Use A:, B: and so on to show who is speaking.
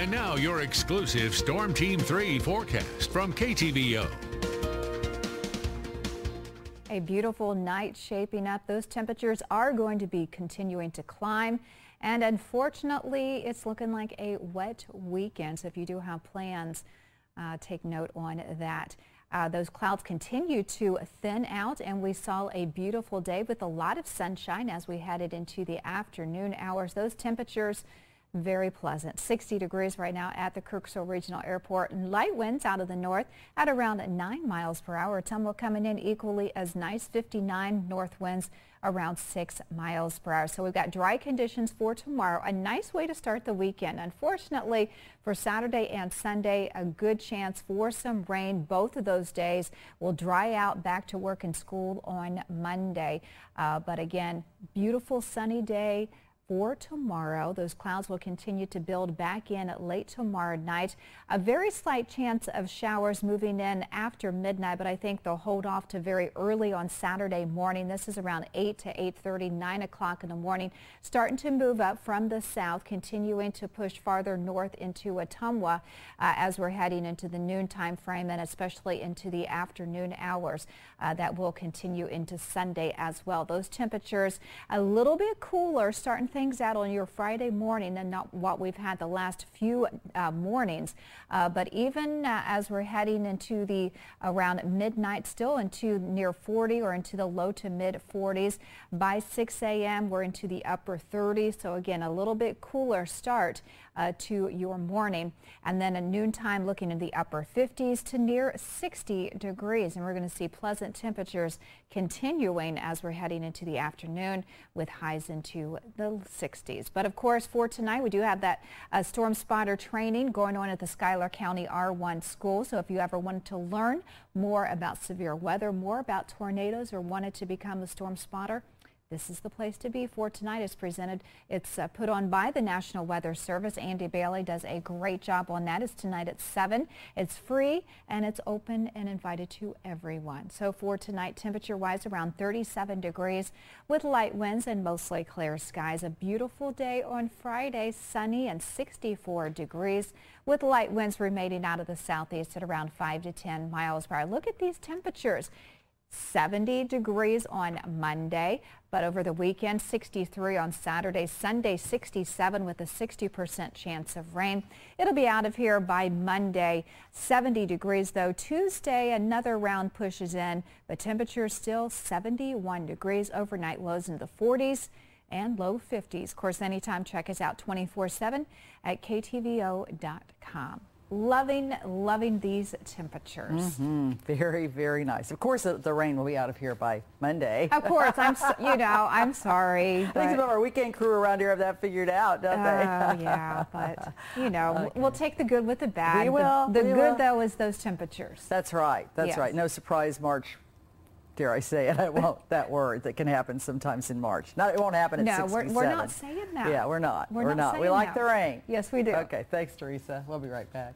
A: And now your exclusive Storm Team 3 forecast from KTVO.
B: A beautiful night shaping up. Those temperatures are going to be continuing to climb. And unfortunately, it's looking like a wet weekend. So if you do have plans, uh, take note on that. Uh, those clouds continue to thin out and we saw a beautiful day with a lot of sunshine as we headed into the afternoon hours. Those temperatures very pleasant. 60 degrees right now at the Kirksville Regional Airport. Light winds out of the north at around 9 miles per hour. Ottumwa coming in equally as nice. 59 north winds around 6 miles per hour. So we've got dry conditions for tomorrow. A nice way to start the weekend. Unfortunately, for Saturday and Sunday, a good chance for some rain. Both of those days will dry out back to work and school on Monday. Uh, but again, beautiful sunny day for tomorrow. Those clouds will continue to build back in late tomorrow night. A very slight chance of showers moving in after midnight, but I think they'll hold off to very early on Saturday morning. This is around 8 to 8.30, 9 o'clock in the morning. Starting to move up from the south, continuing to push farther north into Ottumwa uh, as we're heading into the noon time frame and especially into the afternoon hours. Uh, that will continue into Sunday as well. Those temperatures a little bit cooler starting to things out on your Friday morning and not what we've had the last few uh, mornings. Uh, but even uh, as we're heading into the around midnight, still into near 40 or into the low to mid 40s. By 6 a.m., we're into the upper 30s. So again, a little bit cooler start uh, to your morning. And then a noontime looking in the upper 50s to near 60 degrees. And we're going to see pleasant temperatures continuing as we're heading into the afternoon with highs into the 60s. But of course, for tonight, we do have that uh, storm spotter training going on at the Schuyler County R1 school. So if you ever wanted to learn more about severe weather, more about tornadoes, or wanted to become a storm spotter, this is the place to be for tonight. It's presented, it's uh, put on by the National Weather Service. Andy Bailey does a great job on that. It's tonight at 7. It's free and it's open and invited to everyone. So for tonight, temperature-wise around 37 degrees with light winds and mostly clear skies. A beautiful day on Friday, sunny and 64 degrees with light winds remaining out of the southeast at around 5 to 10 miles per hour. Look at these temperatures. 70 degrees on Monday, but over the weekend 63 on Saturday, Sunday 67 with a 60% chance of rain. It'll be out of here by Monday, 70 degrees though. Tuesday another round pushes in, but temperature still 71 degrees. Overnight lows in the 40s and low 50s. Of course, anytime check us out 24-7 at ktvo.com loving, loving these temperatures.
C: Mm -hmm. Very, very nice. Of course, the, the, rain will be out of here by Monday.
B: Of course, I'm, so, you know, I'm sorry.
C: I think some of our weekend crew around here have that figured out, don't they?
B: Oh, yeah, but, you know, okay. we'll take the good with the bad.
C: We will.
B: The, the
C: we
B: good,
C: will.
B: though, is those temperatures.
C: That's right. That's yes. right. No surprise March dare I say it, I won't, that word that can happen sometimes in March. Not, it won't happen at
B: no, 67. No, we're, we're not saying that.
C: Yeah, we're not.
B: We're,
C: we're
B: not.
C: not. We like
B: that.
C: the rain.
B: Yes, we do.
C: Okay, thanks, Teresa. We'll be right back.